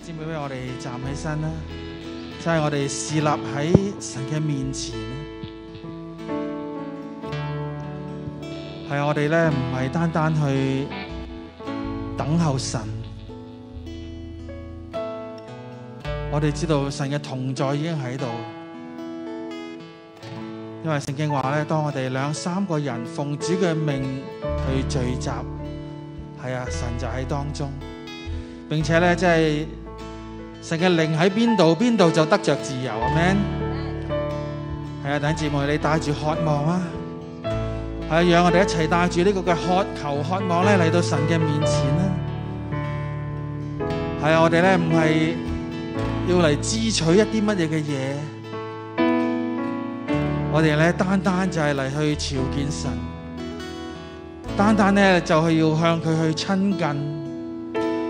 弟兄姊妹，我哋站起身啦，即係我哋侍立喺神嘅面前咧，係我哋咧唔係單單去等候神，我哋知道神嘅同在已經喺度，因為聖經話咧，當我哋兩三個人奉主嘅命去聚集，係啊，神就喺當中。並且咧，即係神嘅靈喺邊度，邊度就得着自由阿 man。係啊，弟兄姊妹，你帶住渴望啊，係啊，讓我哋一齊帶住呢個嘅渴求、渴望咧嚟到神嘅面前啦。係啊，我哋咧唔係要嚟支取一啲乜嘢嘅嘢，我哋咧單單就係嚟去朝見神，單單咧就係要向佢去親近。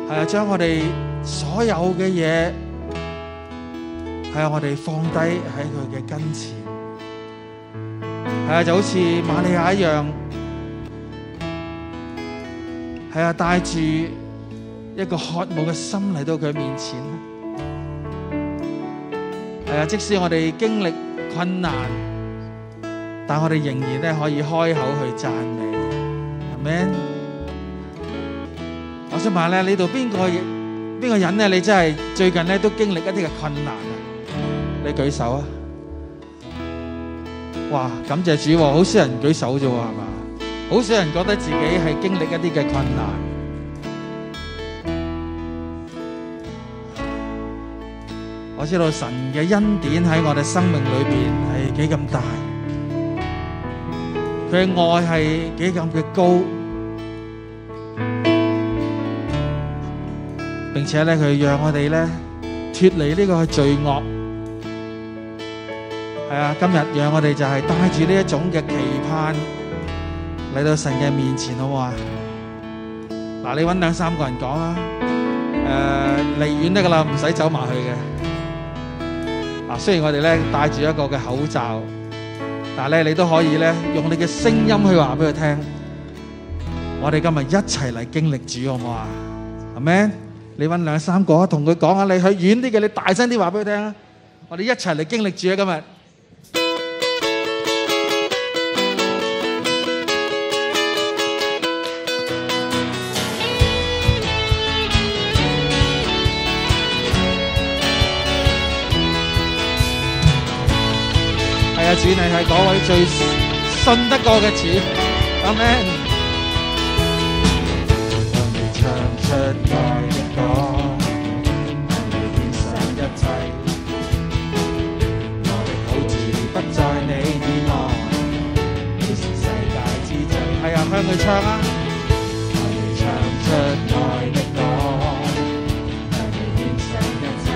係啊，將我哋所有嘅嘢，係啊，我哋放低喺佢嘅跟前。係啊，就好似瑪利亞一樣，係啊，帶住一個渴慕嘅心嚟到佢面前。係啊，即使我哋經歷困難，但我哋仍然咧可以開口去赞美。系咪。我想問下咧，呢度邊個邊個人咧？你真係最近咧都經歷一啲嘅困難啊！你舉手啊！哇，感謝主，好少人舉手啫，係嘛？好少人覺得自己係經歷一啲嘅困難。我知道神嘅恩典喺我哋生命裏邊係幾咁大，佢嘅愛係幾咁嘅高。並且咧，佢讓我哋咧脫離呢個罪惡，係啊！今日讓我哋就係帶住呢一種嘅期盼嚟到神嘅面前，好唔好啊？嗱，你搵兩三個人講啦，誒，離遠得噶啦，唔使走埋去嘅。嗱，雖然我哋咧戴住一個嘅口罩，但系咧你都可以咧用你嘅聲音去話俾佢聽，我哋今日一齊嚟經歷主，好唔好啊？阿們。你揾兩三個，同佢講下，你去遠啲嘅，你大聲啲話俾佢聽啊！我哋一齊嚟經歷住啊！今日係啊，主你係嗰位最信得過嘅主，阿們。佢唱啊！向你唱出愛的歌，向你獻上一切。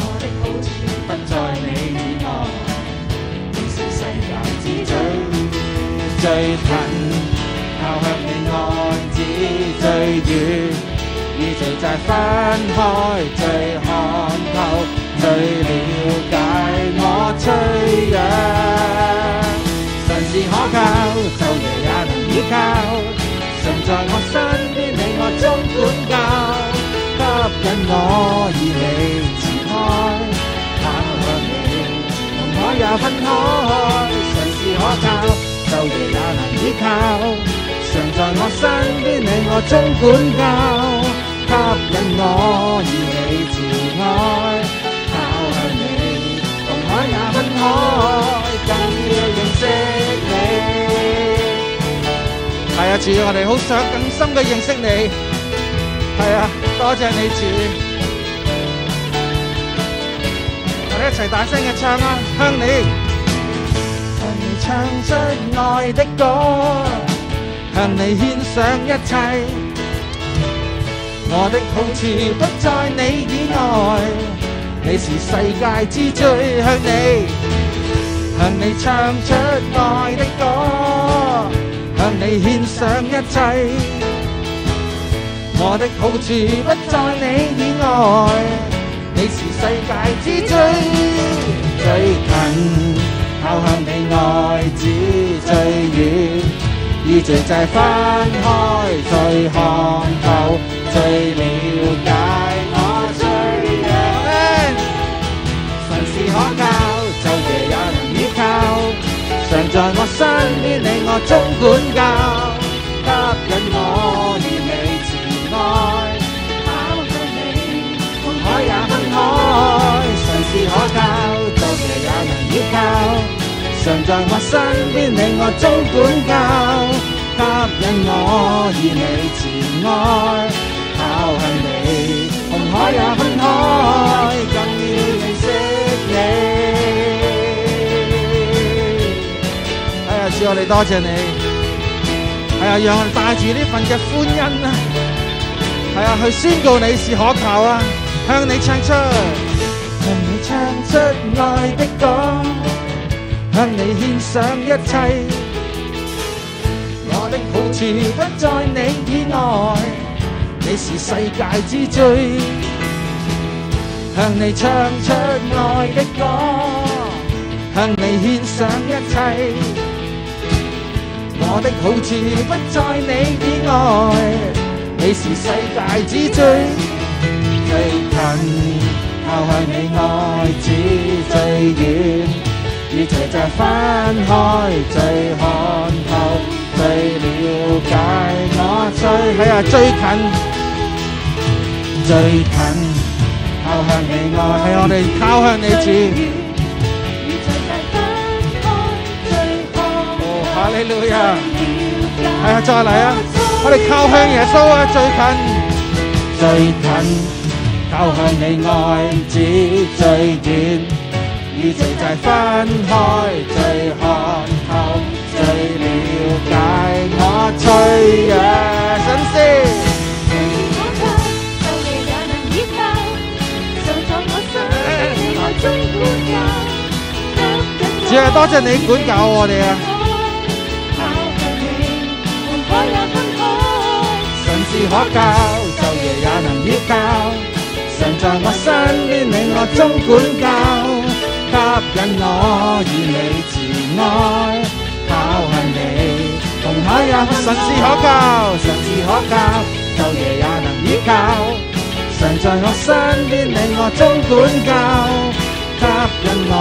我的好處不在你以外，你是世界之最，最近靠向你愛。最遠，與最債分开，最看透，最了解我脆弱。神是可靠，晝夜也能依靠。常在我身邊，你我中管教，吸引我以你慈愛，靠向你，同我也分開。神是可靠，晝夜也能依靠。常在我身邊，你我中管教，吸引我以你慈愛，靠向你，同海也分開，更要認識你。係主，我哋好想更深嘅認識你。系啊，多謝你主。我哋一齊大聲嘅唱啊，向你，向你唱出愛的歌。向你獻上一切，我的好處不在你以外，你是世界之最。向你，向你唱出愛的歌，向你獻上一切，我的好處不在你以外，你是世界之最。最近靠向你愛子最。遠。與罪債分開，最看透，最。了解我最。人。神是可靠，晝夜也，常在我身邊，你我總管教，吸引我以你慈愛，跑向你，紅海也分開。神是可靠，晝夜也能依靠。常在我身邊，你我總管教，吸引我以你慈愛，跑向你，紅海也分開，更要認識你。我哋多謝你，係啊，讓我哋帶住呢份嘅歡欣啊，係啊，去宣告你是可靠啊，向你唱出，向你唱出愛的歌，向你獻上一切。我的好处不在你以外，你是世界之最。向你唱出愛的歌，向你獻上一切。我的好處不在你以外，你是世界之最。最近靠向你爱子最遠，與隨着分開最看透，最了解我最係啊，最近最近靠向你爱，系我哋靠向你主，利路亞，係係啊，再嚟啊，我哋靠向耶穌啊，最近。最近靠向你愛子最遠，與最大分開最看透，最了解我脆弱心思。主啊，多謝你管教我哋啊！神是可靠，晝夜也能依靠，常在我身邊，你我總管教，吸引我以你慈愛，靠向你，紅海也神是可靠，神是可靠，晝夜也能依靠，常在我身邊，你我總管教，吸引我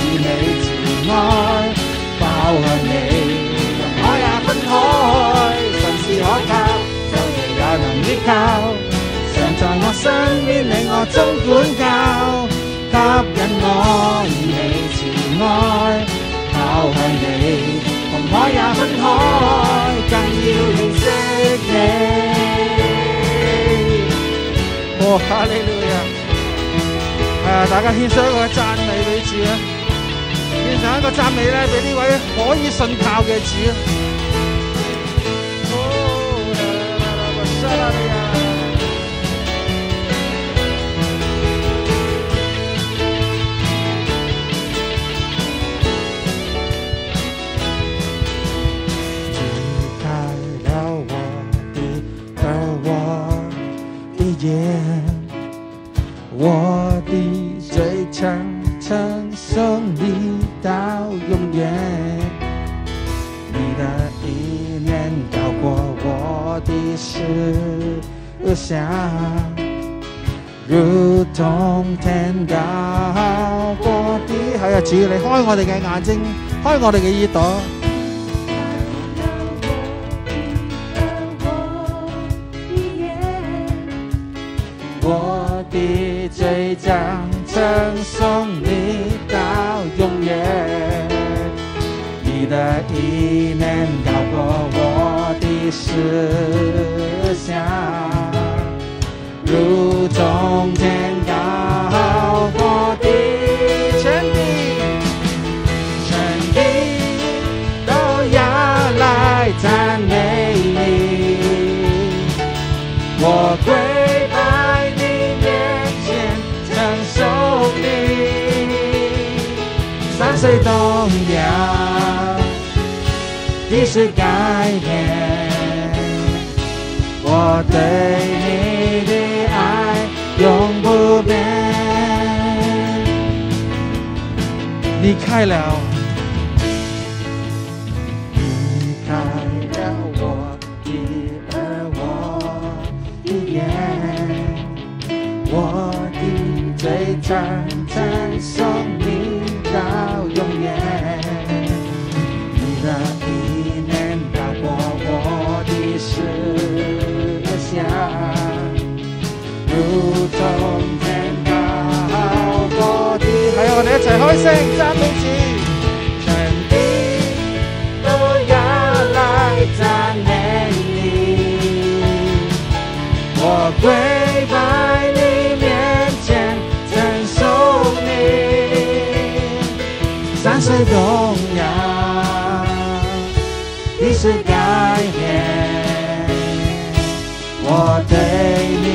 以你慈愛，包向你，紅海也分開，神是可靠。晝夜依靠，常在我身边，你我總管教，吸引我以你慈愛，靠向你，紅海也分開，更要认识你。哦，哈利路亞！係啊，大家献上一个赞美俾主啊！献上一个赞美咧，俾呢位可以信靠嘅主啊！我哋嘅眼睛，开我哋嘅耳朵，我跪拜你面前，承受你三歲動搖，地是改变，我对你的爱永不變。離開了，啊，我哋一齊開聲讚美主。全地都要来赞美你，我跪拜你面前称颂你，三岁荣耀，历史改变，我对你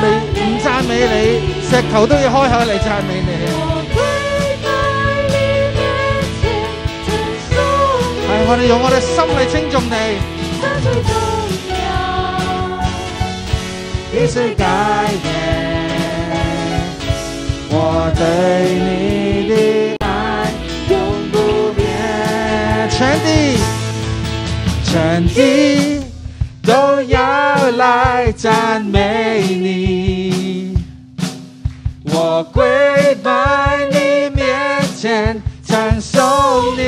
哋唔讚美你，石頭都要開口嚟讚美你。我跪拜你面前，称颂係，我哋用我哋心嚟稱頌你。他最重要。历史改变，我对你的爱永不变。全地，全地来赞美你，我跪拜你面前称颂你，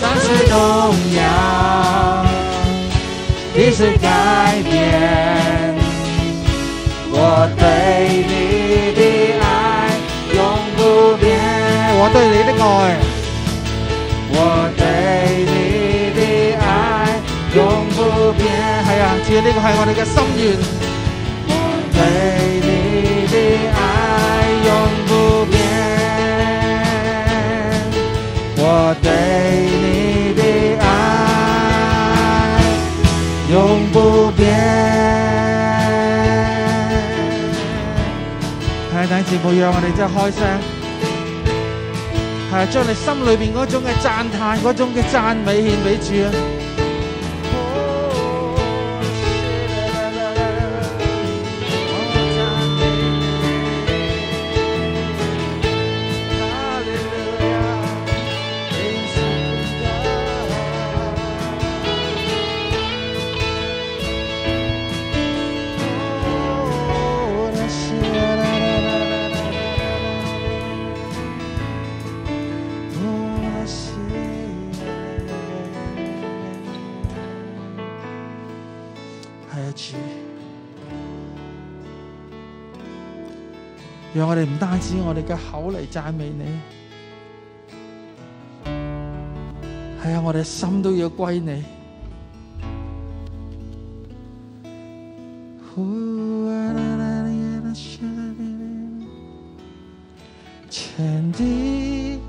三世荣耀，历史改变，我对你的爱永不变。我对你的爱，係啊，主，呢個係我哋嘅心願。對你的愛永不變。我對你的愛永不變。係啊，弟兄姊妹，讓我哋真係開聲，係啊，將你心裏邊嗰種嘅讚嘆、嗰種嘅讚美獻俾主啊！我哋唔單止我哋嘅口嚟赞美你，係啊，我哋心都要归你。全地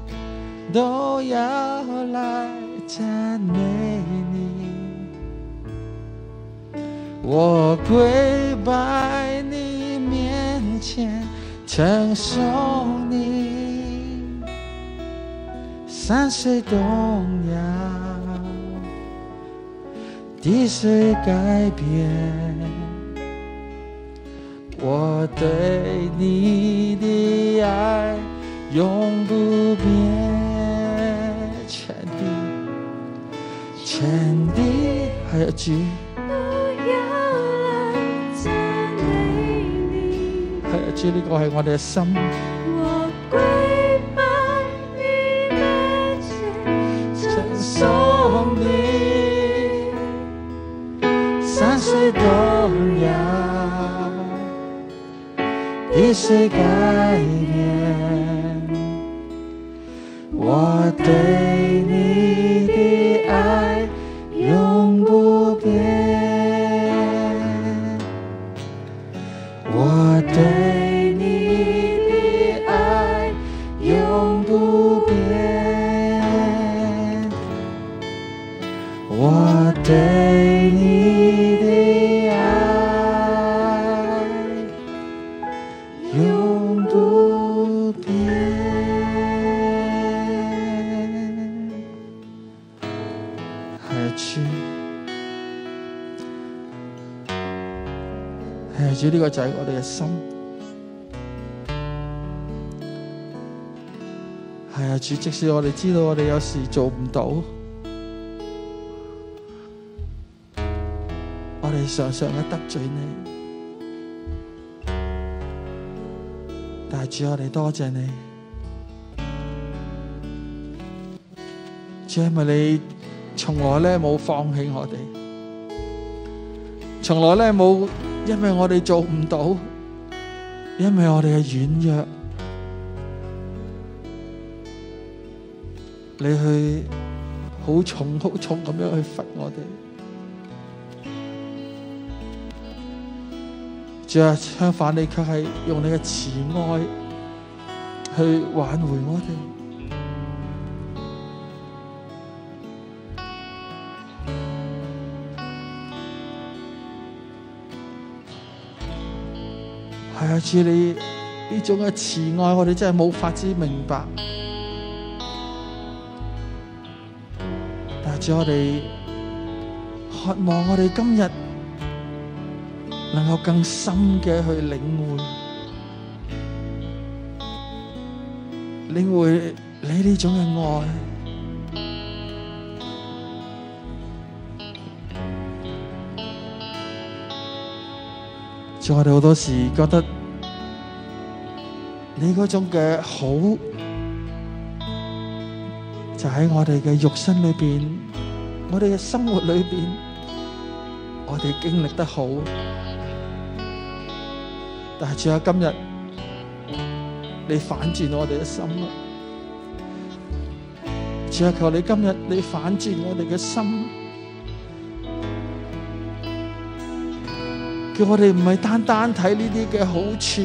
都要来赞美你，我跪拜你面前承受你，山水动摇，地水改变。我对你的爱永不变，全地，全地，还有主，主，呢個係我哋嘅心。我跪拜你面前，称颂你，山水动摇，地水改变，我对我哋知道我哋有时做唔到，我哋常常嘅得罪你，但係主，我哋多谢你，主，因為你从来咧冇放弃我哋，从来咧冇因为我哋做唔到，因为我哋嘅软弱。你去好重好重咁樣去罰我哋，主啊，相反你卻係用你嘅慈愛去挽回我哋。係啊，主你呢種嘅慈愛，我哋真係冇法子明白。但係主我哋渴望我哋今日能夠更深嘅去領會，領會你呢種嘅愛。主我哋好多時覺得你嗰種嘅好。就喺我哋嘅肉身裏邊，我哋嘅生活裏邊，我哋經歷得好。但係，主啊，今日你反轉我哋嘅心啦！主啊，求你今日你反轉我哋嘅心，叫我哋唔係單單睇呢啲嘅好處，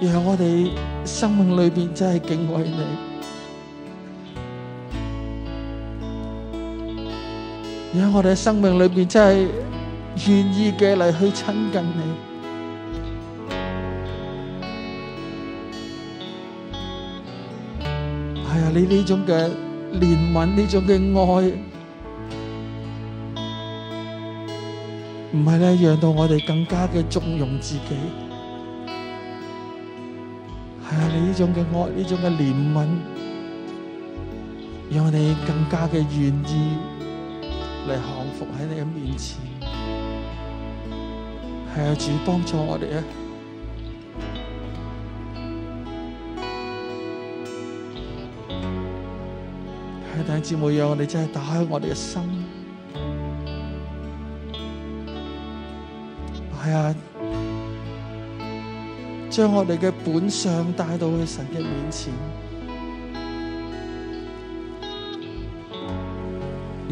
讓我哋生命裏邊真係敬畏你。喺我哋生命裏邊真係願意嘅嚟去親近你，係啊！你呢種嘅憐憫，呢種嘅愛，唔係咧讓到我哋更加嘅縱容自己，係啊！你呢種嘅愛，呢種嘅憐憫，讓我哋更加嘅願意。嚟降服喺你嘅面前，係啊！主幫助我哋啊！係弟兄姊妹，让我哋真係打開我哋嘅心，係啊！將我哋嘅本相帶到去神嘅面前。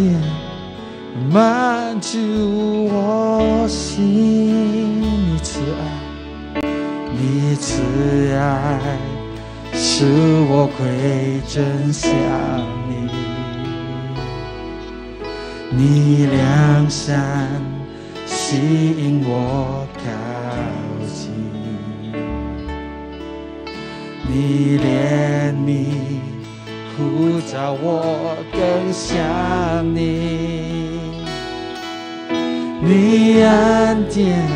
恩典滿足我心。你慈爱，你慈爱使我歸正向你，你良善吸引我靠近，你怜悯呼召我更想你，你恩典。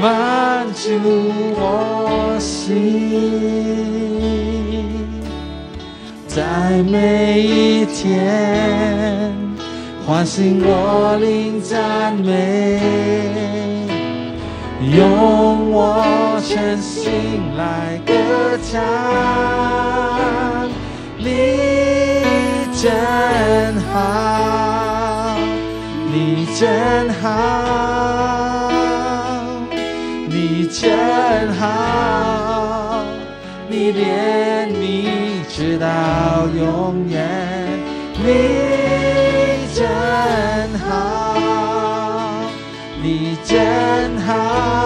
满足我心，在每一天唤醒我灵赞美，用我全心来歌唱。你真好，你真好，你真好，你恋你直到永远。你真好，你真好。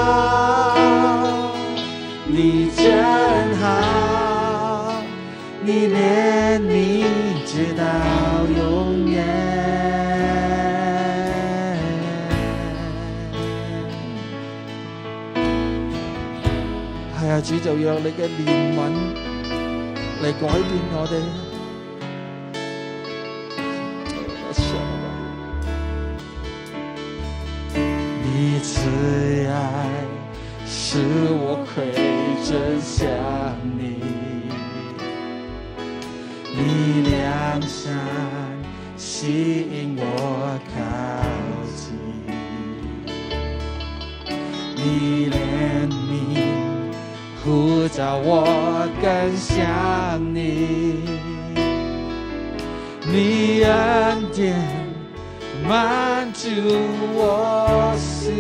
就讓你嘅憐憫嚟改變我哋。你慈愛使我窺真想你，你良善吸引我靠近，你憐憫呼召我更想你，你恩典。满足我心，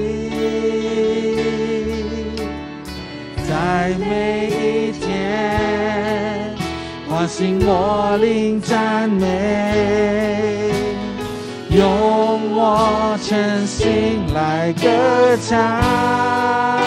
在每一天唤醒我灵赞美，用我全心来歌唱。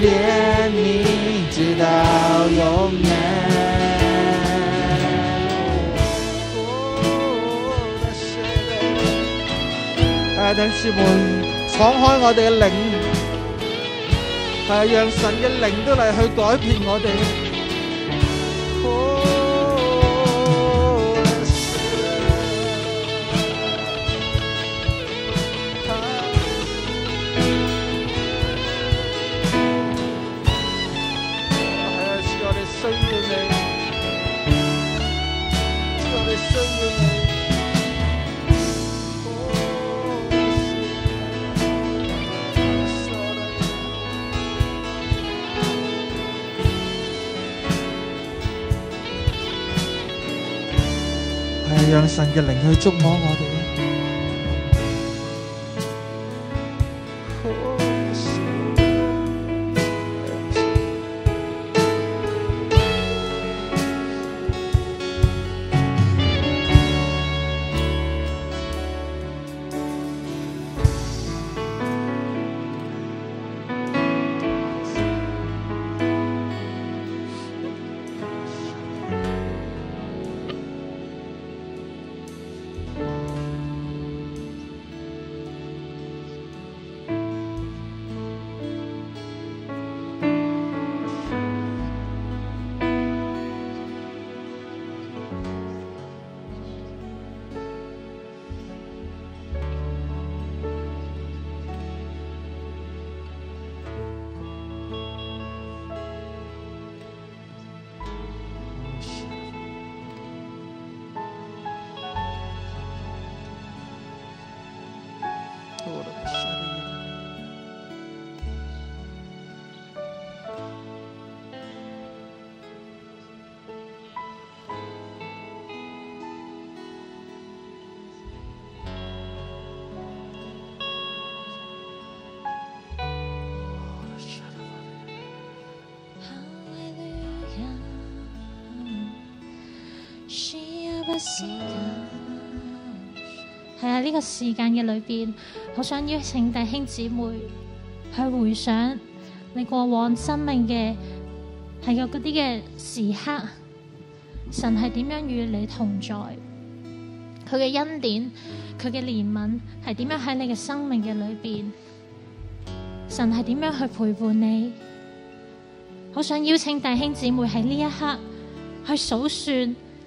怜悯直到永远。弟兄姊妹，敞开我哋嘅灵，系让神嘅灵都嚟去改变我哋。讓神嘅靈去觸摸我哋。係啊，呢個時間嘅裏邊，好想邀請弟兄姊妹去回想你過往生命嘅係有嗰啲嘅時刻，神係點樣與你同在？佢嘅恩典，佢嘅怜悯係點樣喺你嘅生命嘅裏邊？神係點樣去陪伴你？好想邀請弟兄姊妹喺呢一刻去數算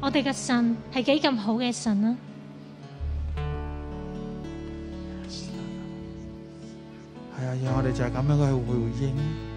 我哋嘅神系几咁好嘅神啊！系啊，让我哋就系咁樣去回應。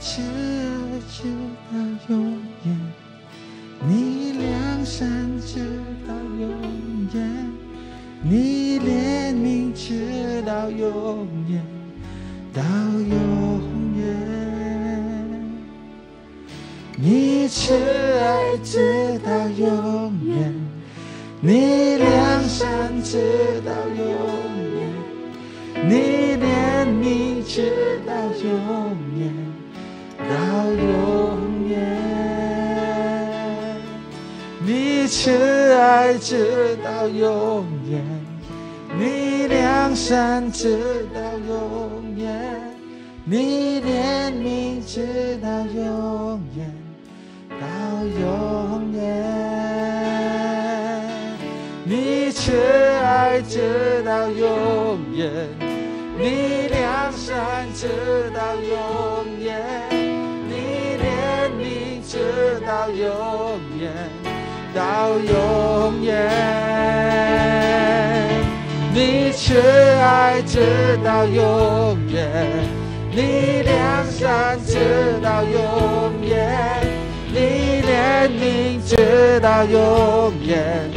痴爱直到永远，你良善直到永远，你怜悯直到永远，到永远，你慈爱直到永远，你良善直良你慈爱直到永远，你良善直到永远，你怜悯直到永远。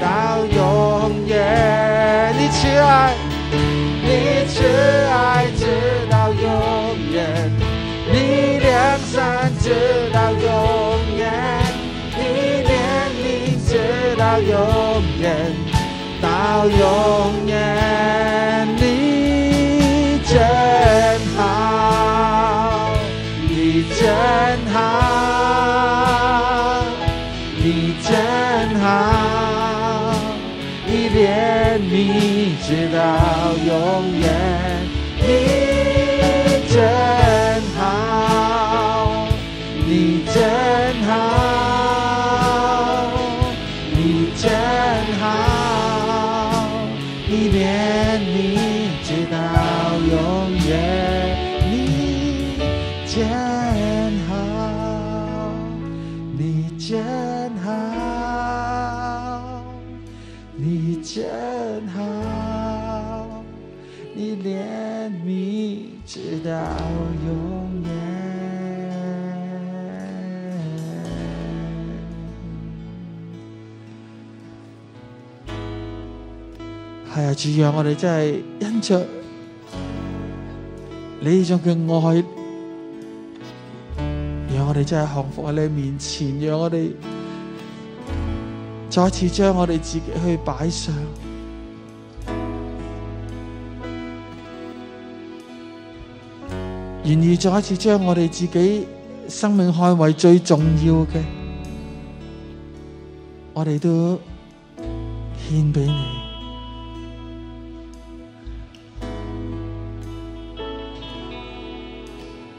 到永远，你慈爱，你慈爱直到永远，你良善直到永远，你怜悯直到永远，到永远，你真好，你真好，你真好，你怜你直到永远，你真真好，你真好，你怜悯直到永远。系啊，主讓我哋真系因着你呢種嘅爱，我哋真係降服喺你面前，讓我哋再次將我哋自己去擺上。願意再一次將我哋自己生命看為最重要嘅，我哋都獻俾你。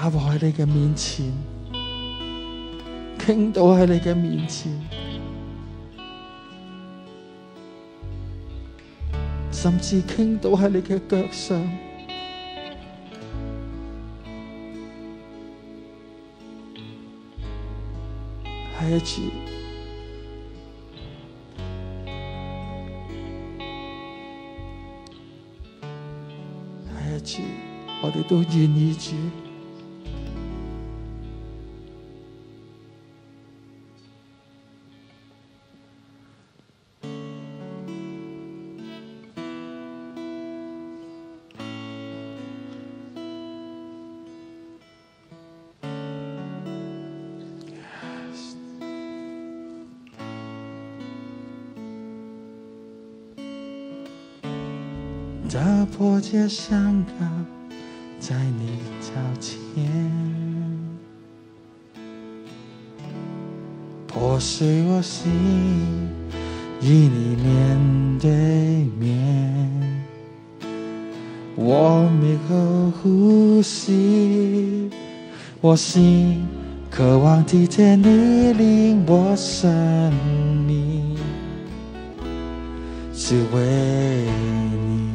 打放喺你嘅面前，傾倒喺你嘅面前，甚至傾倒喺你嘅腳上。係一次，係一次，我哋都願意住。打破這山高，在你脚前，破碎我心，与你面对面。我没有呼吸，我心渴望聽見你令我生命，只为你。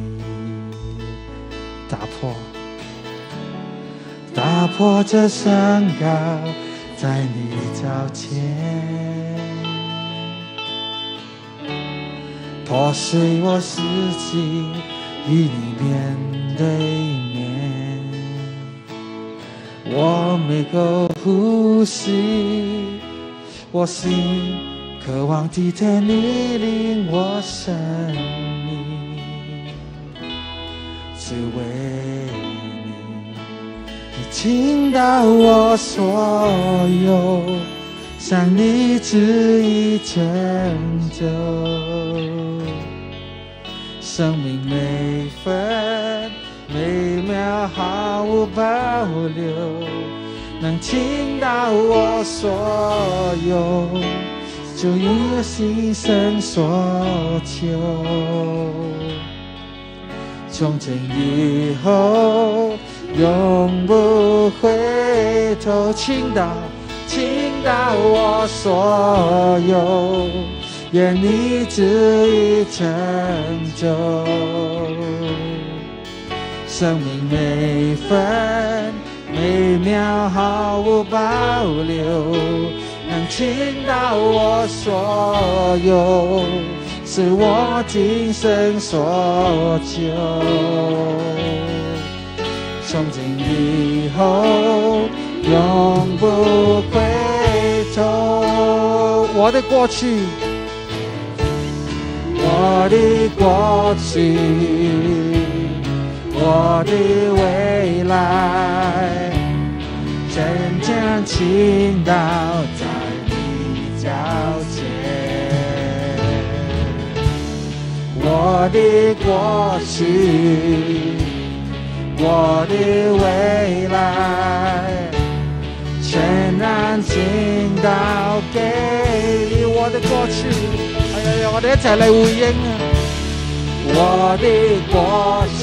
打破，打破這山高，在你腳前，破碎我自己，与你面對面。我每口呼吸，我心渴望聽見你令我生命。只为，你傾倒我所有，向你旨意拯救，生命每分每秒毫无保留，能傾倒我所有，就因我心生所求。從今以後，永不回頭，傾倒，倾倒我所有，願你旨意成就，生命每分每秒毫無保留，能倾倒我所有。是我今生所求，從今以後永不回頭。我的過去，我的过去，我的未來，真將傾倒在你腳前。我的過去，我的未来，全然傾倒給你。我的过去，哎呀呀，我哋一齊嚟回应啊！我的过去，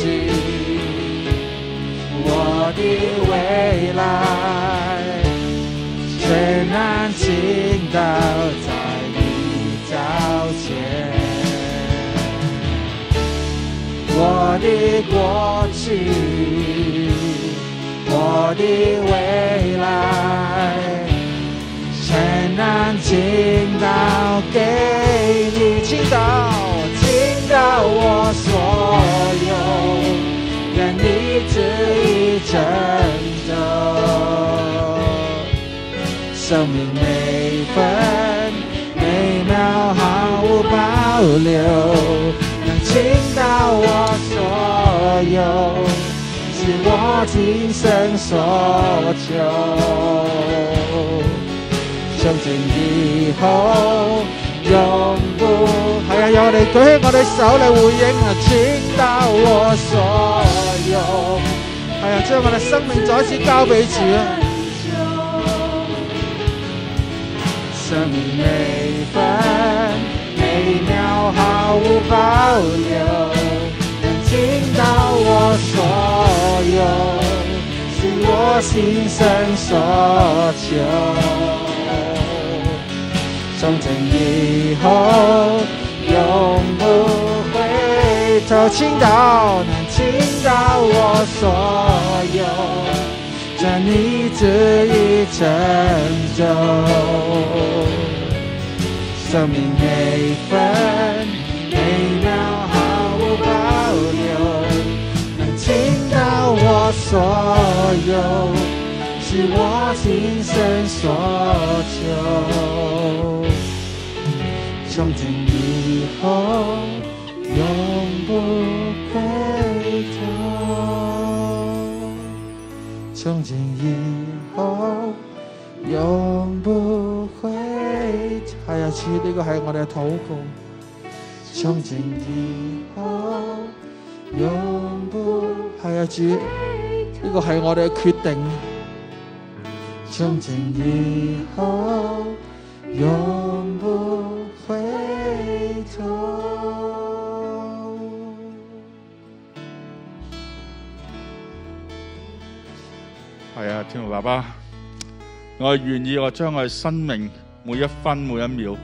我的未来，全然傾倒我的過去，我的未來，全然傾倒給你，傾倒，傾倒我所有，願你旨意成就，生命每分每秒毫无保留，倾倒我所有，是我今生所求。从今以后永不系啊！有你举起我哋手嚟回应啊！倾倒我所有，系啊！将我哋生命再一次交俾主啊！生命每分每秒毫无保留，能傾倒我所有，是我心生所求。从今以后永不回头，倾倒能傾倒我所有，將你旨意成就。生命每分每秒毫无保留，能傾倒我所有。是我今生所求，从今以后永不回头，从今以后永。主呢个系我哋嘅禱告。从今以后永不系啊，主呢个系我哋嘅决定。从今以后永不回头。系啊，天父爸爸，我愿意我将我嘅生命每一分每一秒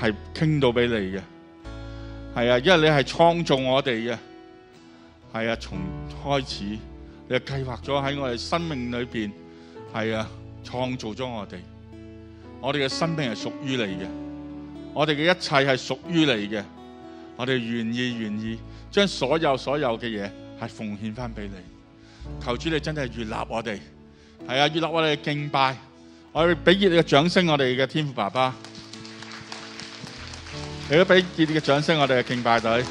係傾到俾你嘅。係啊，因為你係創造我哋嘅。係啊，從開始你計劃咗喺我哋生命裏邊。係啊，創造咗我哋，我哋嘅生命係屬於你嘅，我哋嘅一切係屬於你嘅，我哋願意願意將所有所有嘅嘢係奉獻翻俾你。求主你真係悅納我哋，係啊，悅納我哋嘅敬拜，我哋俾熱烈嘅掌聲，我哋嘅天父爸爸，你都俾熱烈嘅掌聲，我哋嘅敬拜隊。